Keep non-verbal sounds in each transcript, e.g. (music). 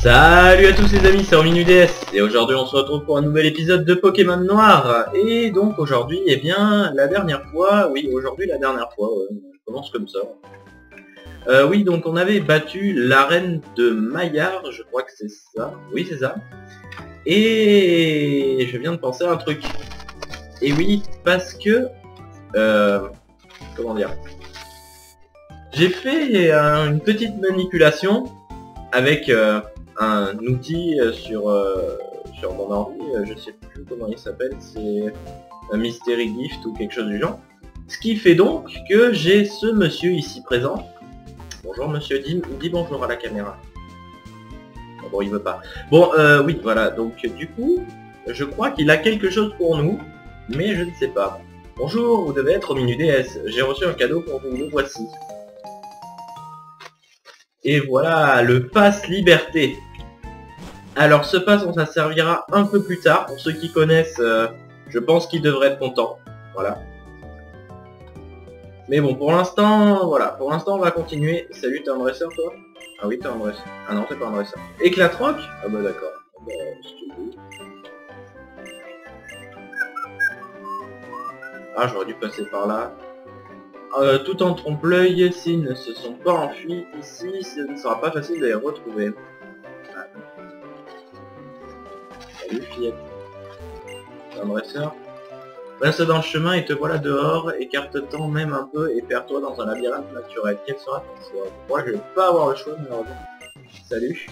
Salut à tous les amis, c'est DS et aujourd'hui on se retrouve pour un nouvel épisode de Pokémon Noir et donc aujourd'hui, eh bien, la dernière fois, oui aujourd'hui la dernière fois, ouais, je commence comme ça. Euh, oui, donc on avait battu l'arène de Maillard, je crois que c'est ça, oui c'est ça. Et je viens de penser à un truc. Et oui, parce que, euh, comment dire, j'ai fait euh, une petite manipulation avec euh, un outil euh, sur, euh, sur mon ordi, euh, je sais plus comment il s'appelle, c'est un Mystery Gift ou quelque chose du genre. Ce qui fait donc que j'ai ce monsieur ici présent. Bonjour monsieur, dis, dis bonjour à la caméra. Ah bon, il veut pas. Bon, euh, oui, voilà, donc du coup, je crois qu'il a quelque chose pour nous, mais je ne sais pas. Bonjour, vous devez être au menu DS. J'ai reçu un cadeau pour vous, le voici. Et voilà, le pass liberté. Alors ce pass, on ça servira un peu plus tard. Pour ceux qui connaissent, euh, je pense qu'ils devraient être contents. Voilà. Mais bon, pour l'instant, voilà. Pour l'instant, on va continuer. Salut, t'es un dresseur, toi? Ah oui, t'es un dresseur. Ah non, t'es pas un dresseur. Éclat rock Ah bah d'accord. Bah. Ah, j'aurais dû passer par là. Euh, tout en trompe-l'œil, s'ils ne se sont pas enfuis ici, ce ne sera pas facile de les retrouver. Salut fillette. Un dresseur. Reste dans le chemin et te voilà dehors, écarte-t'en même un peu et perds-toi dans un labyrinthe naturel. Quel sera ton choix Moi je vais pas avoir le choix malheureusement. Salut.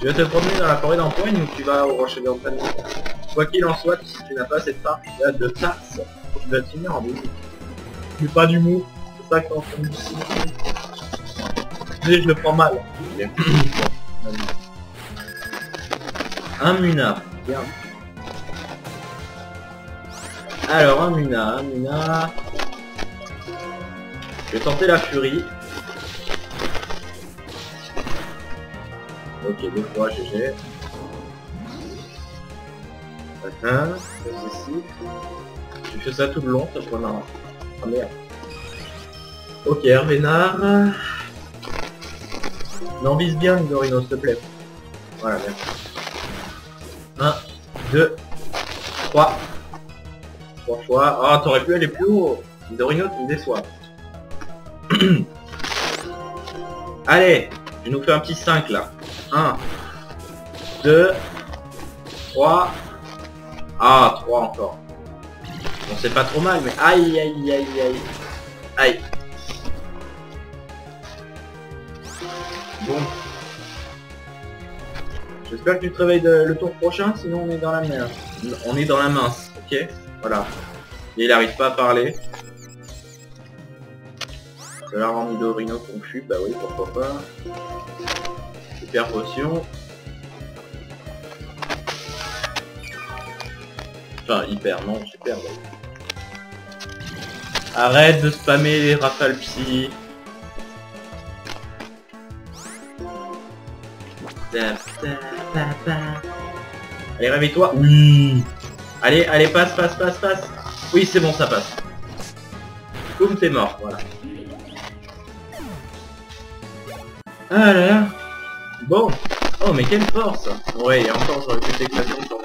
Tu vas te promener dans la forêt d'empoigne ou tu vas au rocher d'entraînement Quoi qu'il en soit, si tu n'as pas cette part de tasse, tu vas te finir en musique. Mais pas d'humour. C'est ça que t'es en train de dire. Mais je le prends mal. (coughs) Un Muna. Bien. Alors, un Muna, un Muna. Je vais tenter la furie. Ok, deux fois, GG. Un, ici. Tu fais ça tout le long, ça marrant. Ah merde. Ok, Hervénard. Non, vise bien, Dorino, s'il te plaît. Voilà, bien. 1, 2, 3. 3 fois. Ah, t'aurais pu aller plus haut. Dorino, tu me déçois. Allez, je nous fais un petit 5 là. 1, 2, 3. Ah, 3 encore. Bon, c'est pas trop mal, mais aïe, aïe, aïe, aïe. Aïe. Bon. J'espère que tu te réveilles le tour prochain, sinon on est dans la merde. On est dans la mince, ok Voilà. Et il arrive pas à parler. Ça va rendre Midorino confus, bah oui, pourquoi pas. Super potion. Enfin, hyper, non, super. Arrête de spammer les rafales psy. Allez, réveille-toi. Oui. Allez, allez, passe, passe, passe, passe. Oui, c'est bon, ça passe. Boum, t'es mort, voilà. Ah là là. Bon. Oh, mais quelle force. Ouais, et encore, j'aurais pu t'éclater encore.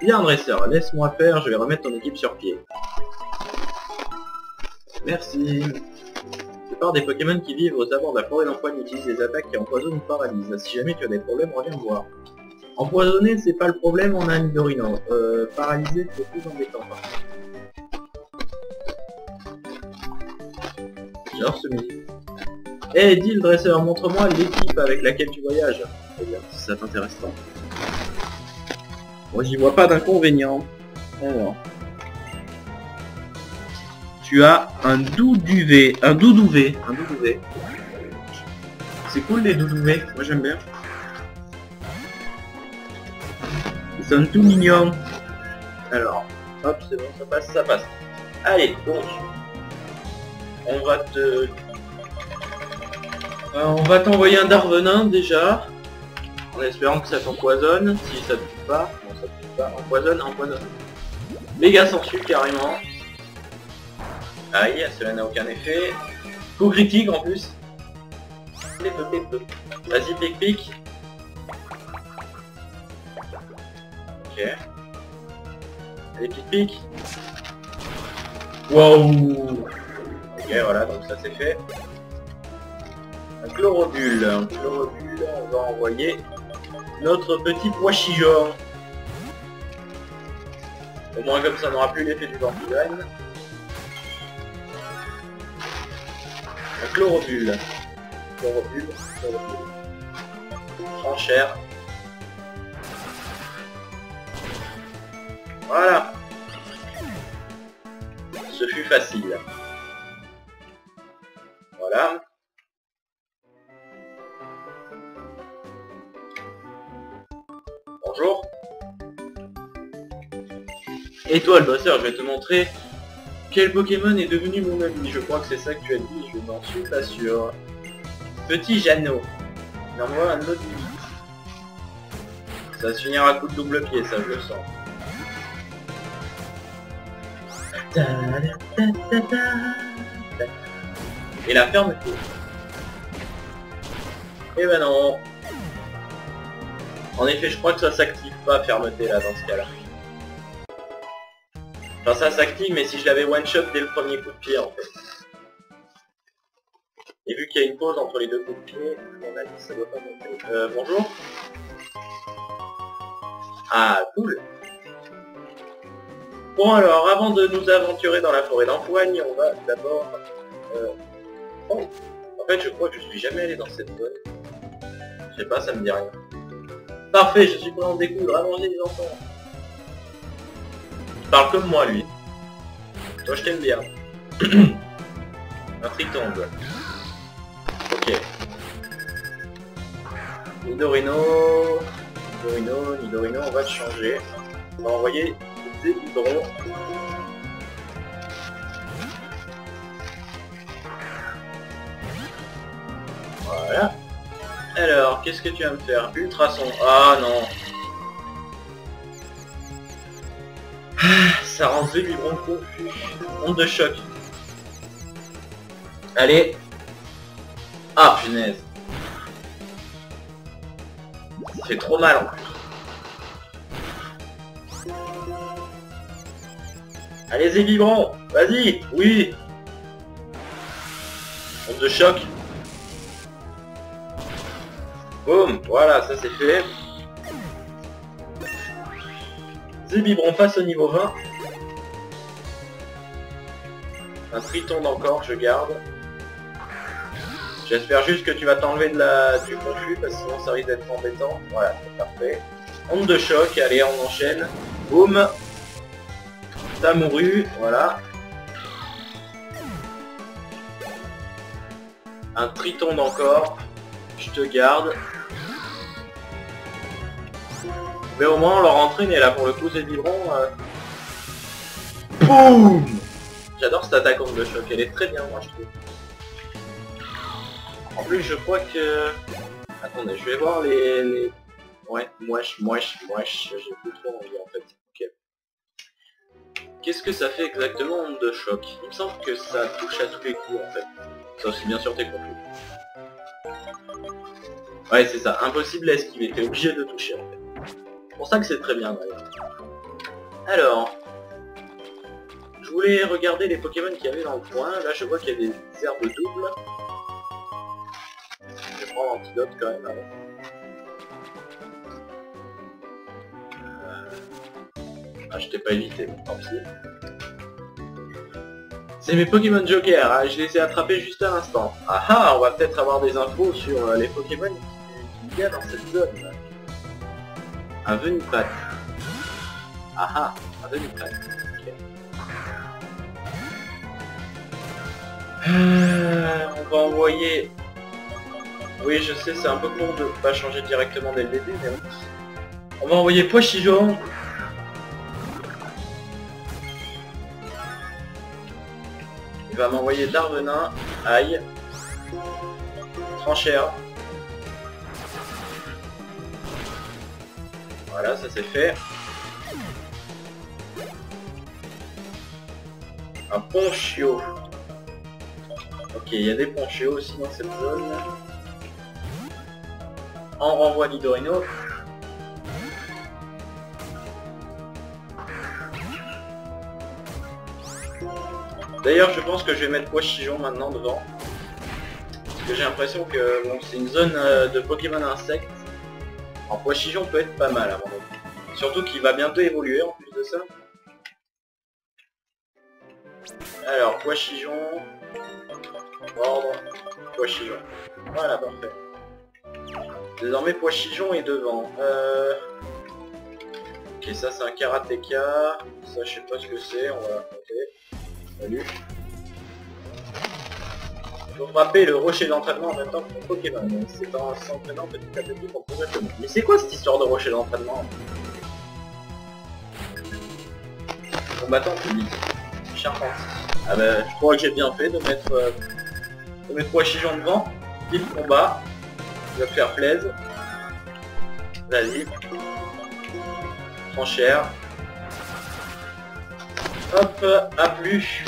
Bien, dresseur, laisse-moi faire, je vais remettre ton équipe sur pied. Merci. Plupart des Pokémon qui vivent aux abords de la forêt d'empoigne utilisent des attaques qui empoisonnent ou paralysent. Si jamais tu as des problèmes, reviens me voir. Empoisonné, c'est pas le problème, on a un Midorino. Euh, paralysé, c'est plus embêtant. par. J'adore ce musique. Eh, dis le dresseur, montre-moi l'équipe avec laquelle tu voyages. Eh bien, si ça t'intéresse pas. Moi, j'y vois pas d'inconvénient. Alors. Tu as un doudouvé, un doudouvé, un doudouvé. C'est cool les doudouvés, moi j'aime bien. Ils sont tout mignons. Alors, hop, c'est bon, ça passe, ça passe. Allez, donc, on va te... Euh, on va t'envoyer un Darvenin déjà, en espérant que ça t'empoisonne. Si ça te tue pas, ça te pas, empoisonne, empoisonne. Méga sensu carrément. Aïe, cela n'a aucun effet. Coup critique en plus. Vas-y, pic pic. Ok. Allez, pic pic. Waouh Ok, voilà, donc ça c'est fait. Un chlorodule. Un chlorodule, on va envoyer notre petit poichillon. Au moins comme ça n'aura plus l'effet du porcelaine. Un chlorobule. Chlorobule, chlorobule. Tranchère. Voilà. Ce fut facile. Voilà. Bonjour. Et toi, le bosseur, je vais te montrer quel Pokémon est devenu mon ami. Je crois que c'est ça que tu as dit, je n'en suis pas sûr. Petit Jeannot. Il envoie un autre limite. Ça va se finir à coup de double pied, ça, je le sens. Et la fermeture. Eh ben non. En effet, je crois que ça s'active pas fermeté là dans ce cas-là. Enfin ça s'active mais si je l'avais one shot dès le premier coup de pied en fait. Et vu qu'il y a une pause entre les deux coups de pied, mon avis ça doit pas monter. Euh, bonjour. Ah cool. Bon alors, avant de nous aventurer dans la forêt d'Empoigne, on va d'abord... Euh... Oh En fait, je crois que je suis jamais allé dans cette zone. Je sais pas, ça me dit rien. Parfait, je suis prêt à en découdre, allongez les enfants. Parle comme moi, lui. Toi, je t'aime bien. (clears throat) Un tritonde. Ok. Nidorino... Nidorino, Nidorino, on va le changer. On va envoyer des hydrons. Voilà. Alors, qu'est-ce que tu vas me faire? Ultrason. Ah non. Ça rend ce vibron confus. Onde de choc. Allez. Ah, punaise. Fait trop mal en plus. Allez-y, vibrant Vas-y Oui Onde de choc. Boum Voilà, ça c'est fait. Zébibron passe au niveau 20. Un triton encore, je garde. J'espère juste que tu vas t'enlever de la du confus parce que sinon ça risque d'être embêtant. Voilà, c'est parfait. Onde de choc, allez on enchaîne. Boum T'as mouru, voilà. Un triton encore. Je te garde. Mais au moins leur entraîne est là pour le coup c'est vibrant. Euh... Boum J'adore cette attaque de choc, elle est très bien moi je trouve. En plus je crois que... Attendez, je vais voir les... les... Ouais, moche, moche, moche, j'ai plus trop envie en fait. Qu'est-ce que ça fait exactement onde de choc? Il me semble que ça touche à tous les coups en fait. Ça aussi bien sûr tes conflits. Ouais c'est ça, impossible à esquiver, t'es obligé de toucher en fait. Pour ça que c'est très bien d'ailleurs. Alors, je voulais regarder les Pokémon qu'il y avait dans le coin. Là je vois qu'il y a des herbes doubles. Je vais prendre l'antidote quand même avant. Ah, je t'ai pas évité, bon, tant. C'est mes Pokémon Joker, hein, je les ai attrapés juste à l'instant. Ah ah, on va peut-être avoir des infos sur euh, les Pokémon qu'il y a dans cette zone. Un Venipat. Ah ah, un Venipat. Okay. Euh, on va envoyer... Oui, je sais, c'est un peu con de pas changer directement dès le mais on va envoyer Pochijon va m'envoyer Darvenin, aïe, tranchère. Voilà, ça c'est fait. Un ponchio. Ok, il y a des ponchios aussi dans cette zone. On renvoie l'Idorino. D'ailleurs, je pense que je vais mettre Pochigeon maintenant devant. Parce que j'ai l'impression que bon, c'est une zone euh, de Pokémon insectes. En Pochigeon peut être pas mal Surtout qu'il va bientôt évoluer en plus de ça. Alors, Poichijon. Ordre. Poichijon. Voilà, parfait. Désormais, Poichijon est devant. Euh... Ok, ça c'est un karatéka. Ça, je sais pas ce que c'est. On va... Ok. Salut. Faut frapper le rocher d'entraînement en même temps que ton Pokémon. C'est en s'entraînant petit à petit pour progresser. Mais c'est quoi cette histoire de rocher d'entraînement? Combattant public. Charpentier. Ah bah, je crois que j'ai bien fait de mettre, euh, de mettre Poichijon devant. Vite combat. Je vais faire plaisir. Vas-y. Cher. Hop, à plus.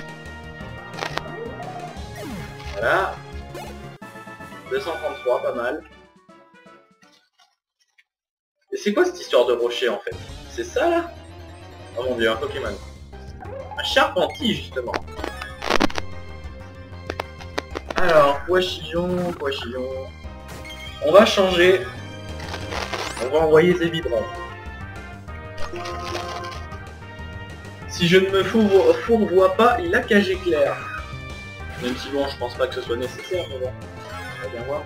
Voilà. 233, pas mal. Et c'est quoi cette histoire de rocher en fait? C'est ça là? Oh mon dieu, un Pokémon. Un Charpentier justement. Alors, Poichillon, Poichillon. On va changer. On va envoyer vibrants. Si je ne me fourvoie pas, il a cagé clair. Même si bon, je pense pas que ce soit nécessaire, bon. On va bien voir.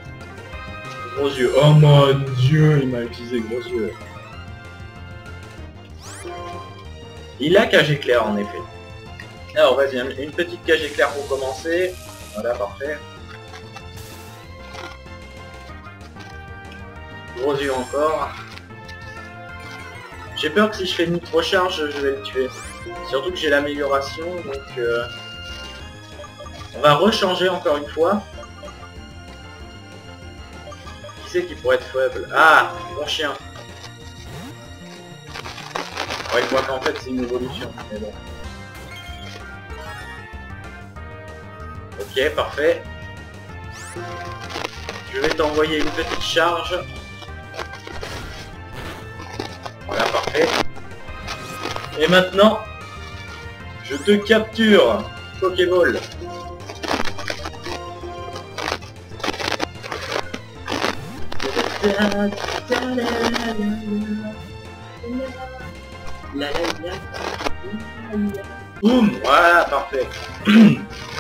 Gros yeux. Oh mon dieu, il m'a utilisé gros yeux. Il a cage éclair en effet. Alors vas-y, une petite cage éclair pour commencer. Voilà, parfait. Gros yeux encore. J'ai peur que si je fais une recharge, je vais le tuer. Surtout que j'ai l'amélioration, donc... Euh, on va rechanger encore une fois. Qui c'est qui pourrait être faible? Ah Mon chien Ouais, je vois qu'en fait c'est une évolution, mais bon. Ok, parfait. Je vais t'envoyer une petite charge. Voilà, parfait. Et maintenant, je te capture, Pokéball. Boum Voilà, parfait. (clears throat)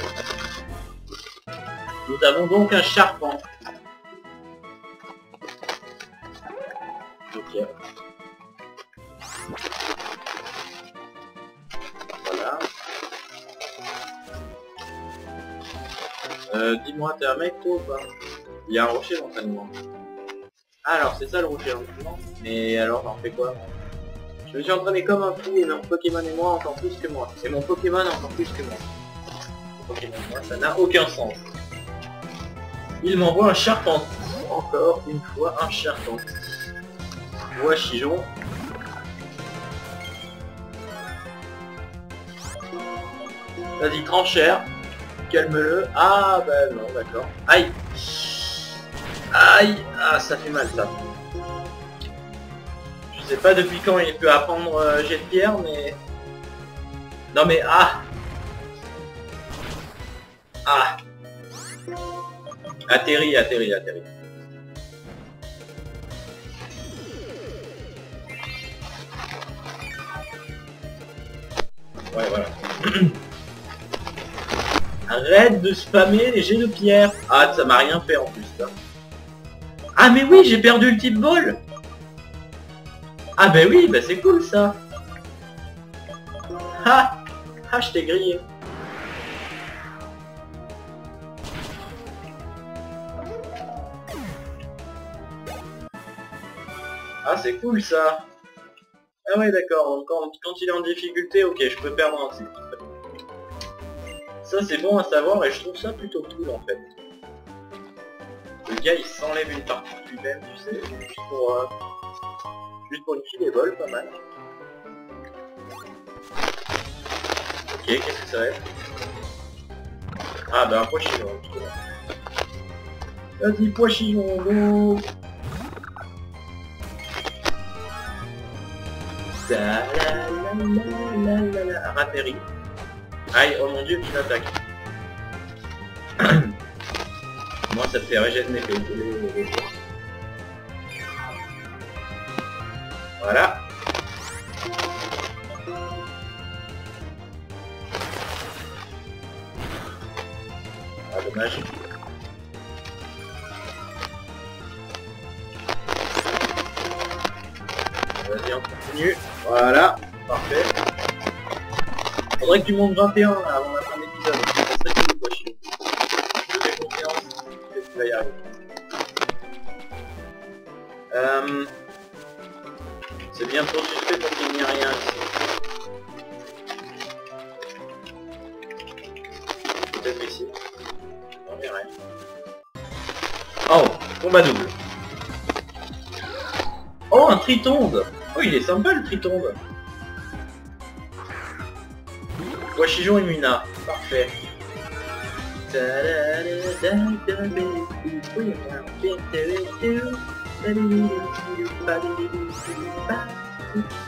Nous avons donc un charpent. Ok. Voilà. Euh, dis-moi, t'es un mec toi ou pas? Il y a un rocher d'entraînement. Ah, alors c'est ça le rocher d'entraînement Mais alors j'en fais quoi? Je me suis entraîné comme un fou et mon Pokémon et moi encore plus que moi. Et mon Pokémon encore plus que moi. Pokémon moi, ça n'a aucun sens. Il m'envoie un charpentier. Encore une fois un charpentier. Vois Chijon. Vas-y, tranchère. Calme-le. Ah bah non, d'accord. Aïe Aïe Ah, ça fait mal ça. Je sais pas depuis quand il peut apprendre euh, jet de pierre, mais... Non mais... Ah Ah Atterri, atterri, atterri. Ouais, voilà. (clears throat) Arrête de spammer les jets de pierre. Ah, ça m'a rien fait en plus, là. Ah mais oui, j'ai perdu le type ball Ah bah oui, bah c'est cool ça Ah Ah, je t'ai grillé Ah, c'est cool ça Ah ouais, d'accord, quand, il est en difficulté, ok, je peux perdre un type. Ça, c'est bon à savoir et je trouve ça plutôt cool en fait. Le gars il s'enlève une partie de lui-même, tu sais, juste pour, euh, juste pour une vols, pas mal. Ok, qu'est-ce que ça va être? Ah bah un poichillon, Vas-y poichillon, go la Aïe, oh mon dieu, tu m'attaques. (coughs) Moi, ça fait régénérer les, les, Voilà. Ah, dommage. Vas-y, on continue. Voilà, parfait. Faudrait que tu montes 21 là, avant la fin de l'épisode. C'est bien trop suspect pour qu'il n'y ait rien ici. Peut-être ici. Mais rien. Oh, combat double. Oh, un tritonde Oh, il est sympa le tritonde Washijon et Mina. Parfait.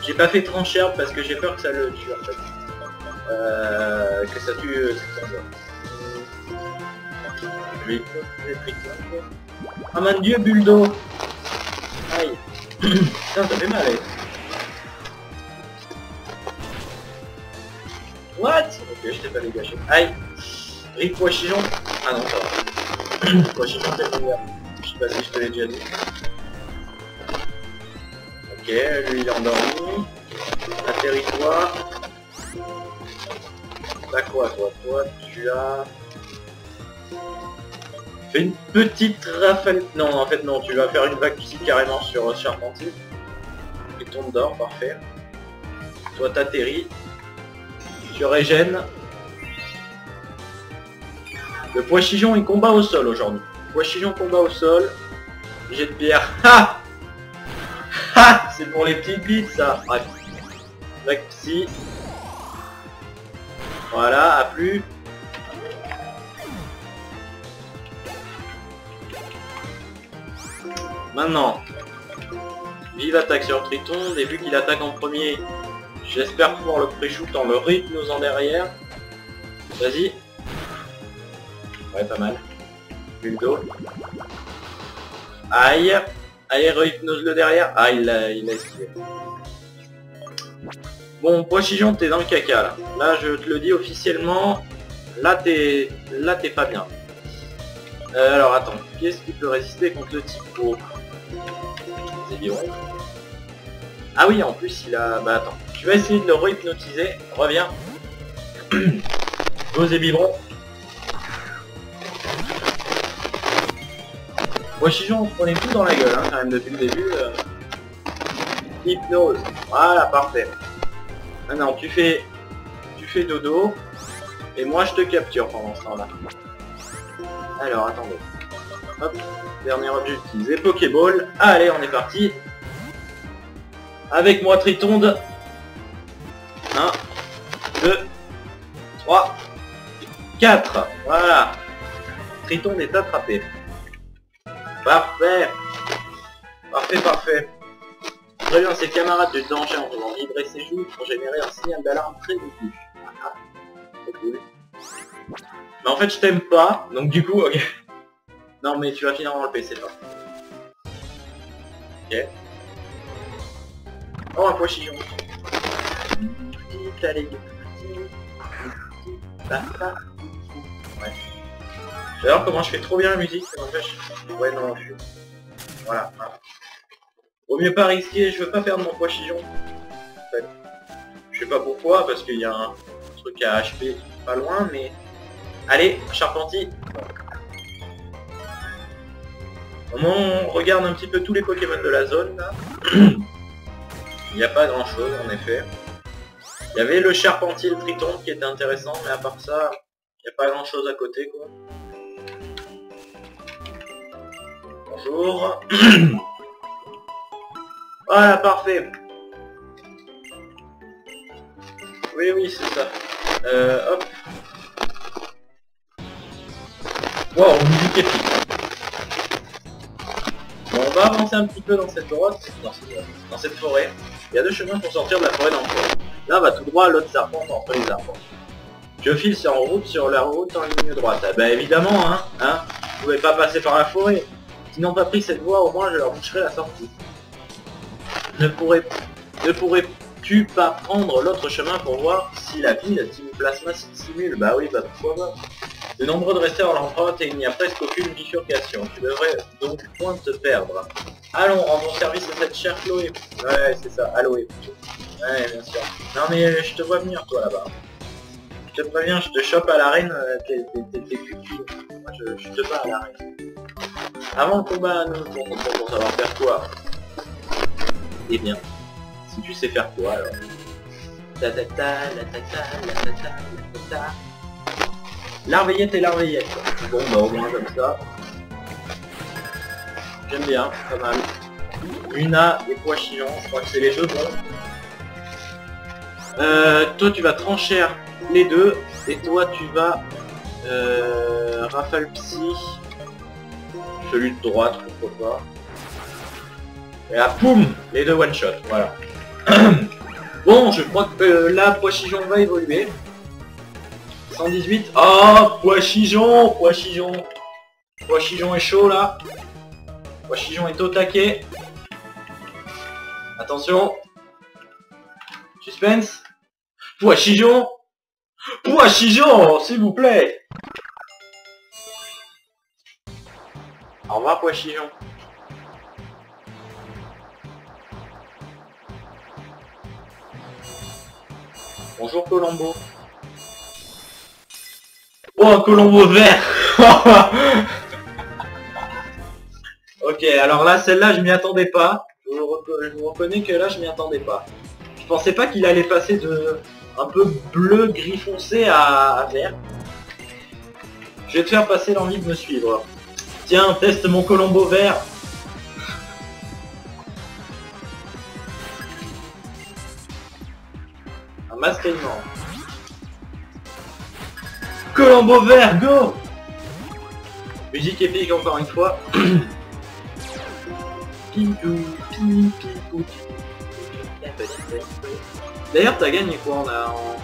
J'ai pas fait tranchère parce que j'ai peur que ça le tue. Euh, que ça tue euh, Ah mon dieu Buldo Aïe (clears throat) Putain ça fait mal eh. What Ok je t'ai pas dégagé. Aïe Rick Washijon Ah non ça va. Washijon t'es ouvert. Je sais pas si je te l'ai déjà dit. Ok, lui il est endormi. Atterris-toi. T'as quoi toi Toi tu as... Fais une petite rafale... Non en fait non, tu vas faire une vague ici carrément sur Charpentier. Tu tombes d'or, parfait. Toi t'atterris. Tu régènes. Le poichigeon il combat au sol aujourd'hui. Poichigeon combat au sol. Jet de pierre. (laughs) Ha C'est pour les petites bites ça. Voilà, à plus. Maintenant. Vive attaque sur Triton, et vu qu'il attaque en premier, j'espère pouvoir le pré-shoot en le rythmosant derrière. Vas-y. Ouais, pas mal. Buldo. Aïe Allez, rehypnose le derrière. Ah, il a, il a esquivé. Bon, Poichijon, t'es dans le caca, là. Là, je te le dis officiellement. Là, t'es là t'es pas bien. Euh, alors, attends. Qu'est-ce qui peut résister contre le type Zébiron. Ah oui, en plus, il a... Bah, attends. Tu vas essayer de le rehypnotiser. Reviens. Go, Zébibron. Washijon, on se prenait tout dans la gueule, hein, quand même, depuis le début. Euh... Hypnose. Voilà, parfait. Maintenant, tu fais... Tu fais dodo. Et moi, je te capture pendant ce temps-là. Alors, attendez. Hop. Dernier objet utilisé. Pokéball. Allez, on est parti. Avec moi, Tritonde. 1, 2, 3, 4. Voilà. Tritonde est attrapé. Parfait Parfait, parfait. Bien, ses camarades de danger en faisant vibrer ses joues pour générer un signal d'alarme très aigu. Ah, cool. Mais en fait, je t'aime pas, donc du coup, ok. Non, mais tu vas finir dans le PC, pas. Ok. Oh, un poichillon. Ouais. D'ailleurs, comment je fais trop bien la musique, m'empêche. Ouais, non, je... Voilà. Vaut mieux pas risquer, je veux pas perdre mon poichillon. En fait. Je sais pas pourquoi, parce qu'il y a un truc à HP pas loin, mais... Allez, Charpentier Au moment où on regarde un petit peu tous les Pokémon de la zone, là, (clears throat) il n'y a pas grand chose, en effet. Il y avait le Charpentier, le Triton, qui était intéressant, mais à part ça, il n'y a pas grand chose à côté, quoi. Bonjour. (clears throat) voilà, parfait. Oui, oui, c'est ça. Euh, hop. Wow, musique. Va avancer un petit peu dans cette grotte, dans cette, forêt. Il y a deux chemins pour sortir de la forêt d'emploi. Là, on va tout droit l'autre serpent entre les arbres. Je file sur route sur la route en ligne droite? Ah bah évidemment, hein, hein, vous pouvez pas passer par la forêt. S'ils n'ont pas pris cette voie, au moins je leur boucherai la sortie. Ne pourrais, ne pourrais-tu pas prendre l'autre chemin pour voir si la ville Plasma s'y simule? Bah oui, bah pourquoi pas? De nombreux resteurs l'empruntent et il n'y a presque aucune bifurcation. Tu devrais donc point te perdre. Allons, rendons service à cette chère Chloé. Ouais, c'est ça, Aloé. Ouais, bien sûr. Non mais je te vois venir toi là-bas. Je te préviens, je te chope à l'arène, euh, t'es Moi je, te bats à l'arène. Avant le combat, nous, pour, savoir faire quoi Eh bien, si tu sais faire quoi alors L'arveillette et l'arveillette. Bon bah au moins comme ça. J'aime bien, pas mal. Luna et Poichillon, je crois que c'est les deux bons. Euh, toi tu vas trancher les deux, et toi tu vas euh, Rafale Psy, celui de droite, pourquoi pas. Et là, poum Les deux one shot, voilà. (clears throat) bon, je crois que euh, là, va évoluer. 118. Oh, Poichijon Poichijon Poichijon est chaud là. Poichijon est au taquet. Attention. Suspense. Poichijon Poichijon, s'il vous plaît Au revoir Poichijon. Bonjour Colombo. Oh, un Colombo vert Ok, alors là, celle-là, je m'y attendais pas. Je vous, reconnais que là, je m'y attendais pas. Je pensais pas qu'il allait passer de un peu bleu, gris foncé à, vert. Je vais te faire passer l'envie de me suivre. Tiens, teste mon Colombo vert. Un masque aimant. Colombo vert, go Musique épique encore une fois. (coughs) D'ailleurs, t'as gagné quoi On a en...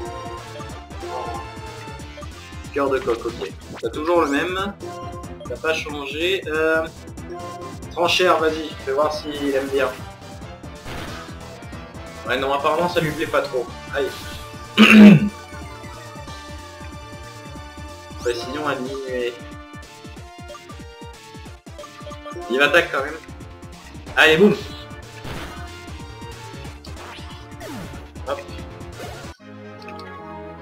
Cœur de coq, ok. T'as toujours le même. T'as pas changé. Euh... Tranchère, vas-y. Je vais voir s'il aime bien. Ouais, non, apparemment, ça lui plaît pas trop. Allez. (coughs) Précision à diminuer. Il m'attaque quand même. Allez, boum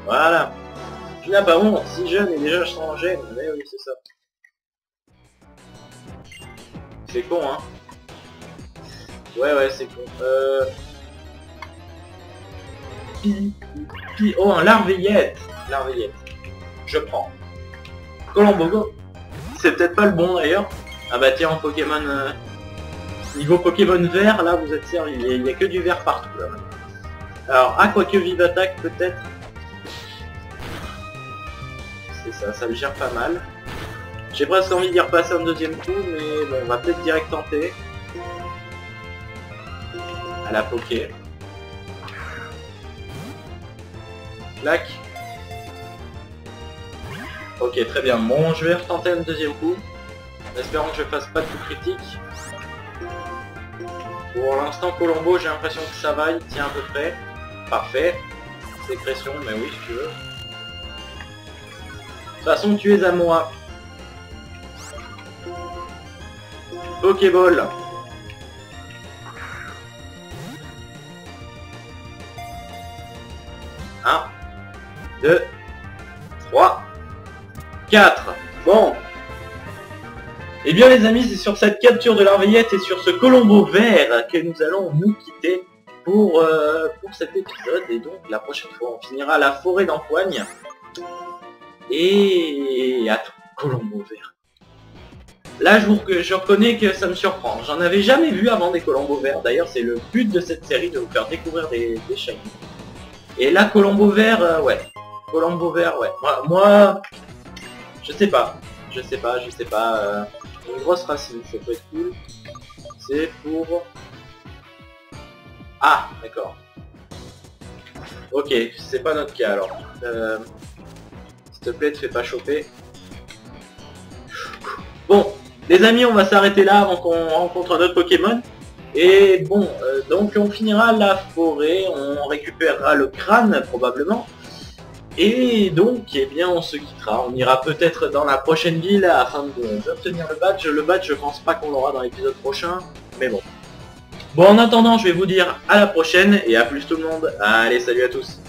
Voilà. Tu n'as pas honte, si jeune et déjà changé. Mais oui, c'est ça. C'est con, hein. Ouais, ouais, c'est con. Euh... Oh, un larveillette Larveillette. Je prends. Colombo, C'est peut-être pas le bon, d'ailleurs. Ah bah tiens, en Pokémon... Euh, niveau Pokémon vert, là, vous êtes sérieux. Il n'y a, que du vert partout, là. Alors, ah, quoique Vive Attaque, peut-être? C'est ça, ça le gère pas mal. J'ai presque envie d'y repasser un deuxième coup, mais bon, on va peut-être direct tenter. À la poké. Clac. Ok, très bien. Bon, je vais retenter un deuxième coup. Espérons que je fasse pas de coup critique. Pour l'instant, Colombo, j'ai l'impression que ça va, il tient à peu près. Parfait. Sécrétion, mais oui, si tu veux. De toute façon, tu es à moi. Pokéball. Un, deux, Bon. Eh bien les amis, c'est sur cette capture de l'arveillette et sur ce colombo vert que nous allons nous quitter pour, euh, pour cet épisode. Et donc la prochaine fois, on finira à la forêt d'empoigne. Et à colombo vert. Là, je, vous... reconnais que ça me surprend. J'en avais jamais vu avant des colombos verts. D'ailleurs, c'est le but de cette série, de vous faire découvrir des, des. Et là, colombo vert, euh, ouais. Colombo vert, ouais. Moi, moi je sais pas. Je sais pas, je sais pas. Euh, une grosse racine, ça peut être cool. C'est pour... Ah, d'accord. Ok, c'est pas notre cas alors. Euh, S'il te plaît, te fais pas choper. Bon, les amis, on va s'arrêter là avant qu'on rencontre un autre Pokémon. Et bon, euh, donc on finira la forêt, on récupérera le crâne probablement. Et donc, eh bien, on se quittera. On ira peut-être dans la prochaine ville afin d'obtenir le badge. Le badge, je pense pas qu'on l'aura dans l'épisode prochain, mais bon. Bon, en attendant, je vais vous dire à la prochaine et à plus tout le monde. Allez, salut à tous